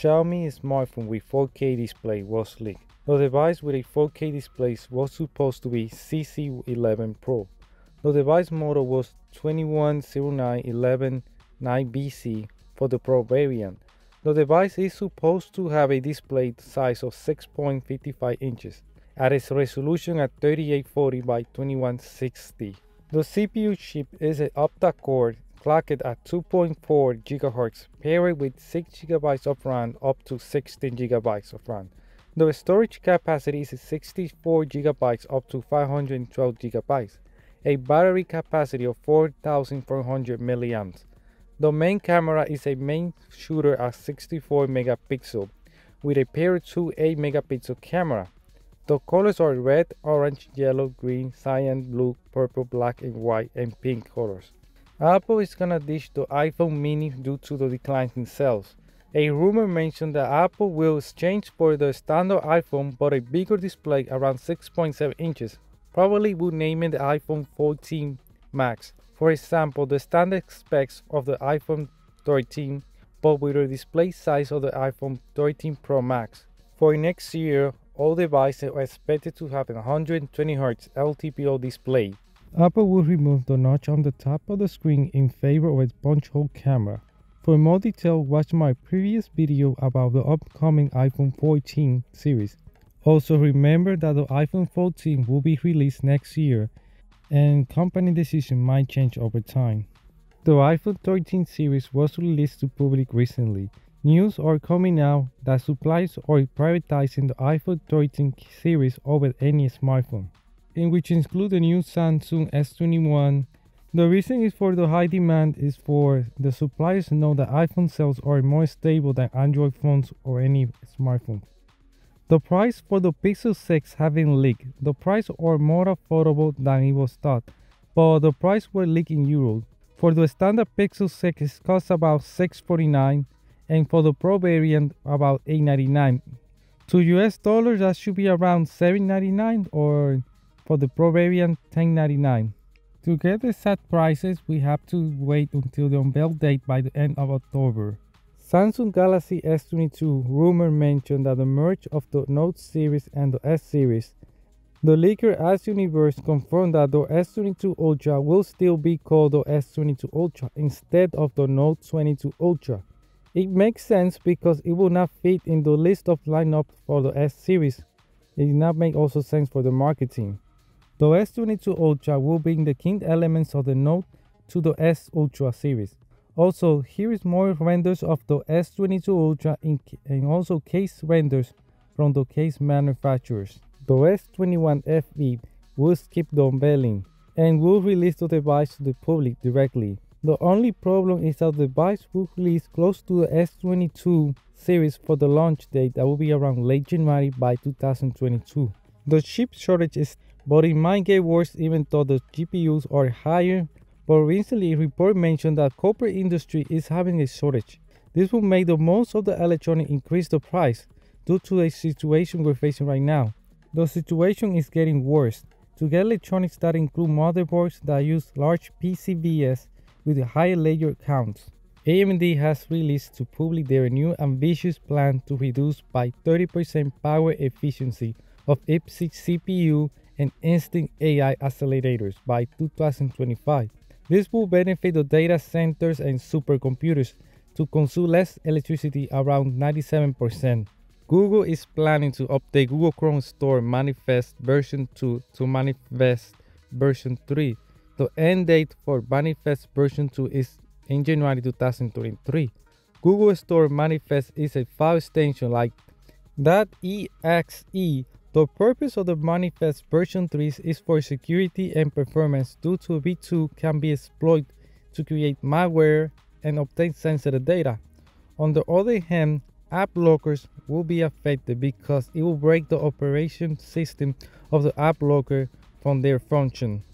Xiaomi smartphone with 4K display was leaked. The device with a 4K display was supposed to be CC11 Pro. The device model was 2109119BC for the Pro variant. The device is supposed to have a display size of 6.55 inches at its resolution at 3840 by 2160. The CPU chip is an octa-core clocked at 2.4 GHz paired with 6 GB of RAM up to 16 GB of RAM. The storage capacity is 64 GB up to 512 GB, a battery capacity of 4400 milliamps. The main camera is a main shooter at 64 megapixel with a pair 2 8 megapixel camera. The colors are red, orange, yellow, green, cyan, blue, purple, black, and white, and pink colors. Apple is gonna ditch the iPhone mini due to the decline in sales. A rumor mentioned that Apple will exchange for the standard iPhone but a bigger display around 6.7 inches, probably would name it the iPhone 14 Max. For example, the standard specs of the iPhone 13 but with a display size of the iPhone 13 Pro Max. For next year, all devices are expected to have a 120Hz LTPO display Apple will remove the notch on the top of the screen in favor of a punch hole camera. For more detail, watch my previous video about the upcoming iPhone 14 series. Also remember that the iPhone 14 will be released next year and company decision might change over time. The iPhone 13 series was released to public recently. News are coming out that suppliers are prioritizing the iPhone 13 series over any smartphone in which include the new Samsung S21. The reason is for the high demand is for the suppliers know that iPhone sales are more stable than Android phones or any smartphone. The price for the Pixel 6 having leaked. The price are more affordable than it was thought, but the price were leaked in euros. For the standard Pixel 6 it costs about 649 and for the Pro variant about 899. To US dollars that should be around 799 or for the Pro variant 1099. To get the set prices, we have to wait until the unveil date by the end of October. Samsung Galaxy S22 rumor mentioned that the merge of the Note series and the S series. The leaker Ice Universe confirmed that the S22 Ultra will still be called the S22 Ultra instead of the Note 22 Ultra. It makes sense because it will not fit in the list of lineup for the S series. It did not make also sense for the marketing. The S22 Ultra will bring the key elements of the Note to the S Ultra series. Also, here is more renders of the S22 Ultra and also case renders from the case manufacturers. The S21 FE will skip the unveiling and will release the device to the public directly. The only problem is that the device will release close to the S22 series for the launch date that will be around late January by 2022. The chip shortage is but it might get worse even though the GPUs are higher. But recently, a report mentioned that corporate industry is having a shortage. This will make the most of the electronic increase the price due to the situation we're facing right now. The situation is getting worse. To get electronics that include motherboards that use large PCBs with higher layer counts, AMD has released to public their new ambitious plan to reduce by 30% power efficiency of its CPU and Instinct AI accelerators by 2025. This will benefit the data centers and supercomputers to consume less electricity around 97%. Google is planning to update Google Chrome Store Manifest version 2 to Manifest version 3. The end date for Manifest version 2 is in January 2023. Google Store Manifest is a file extension like .exe the purpose of the Manifest version 3 is for security and performance due to V2 can be exploited to create malware and obtain sensitive data. On the other hand, ad blockers will be affected because it will break the operation system of the ad blocker from their function.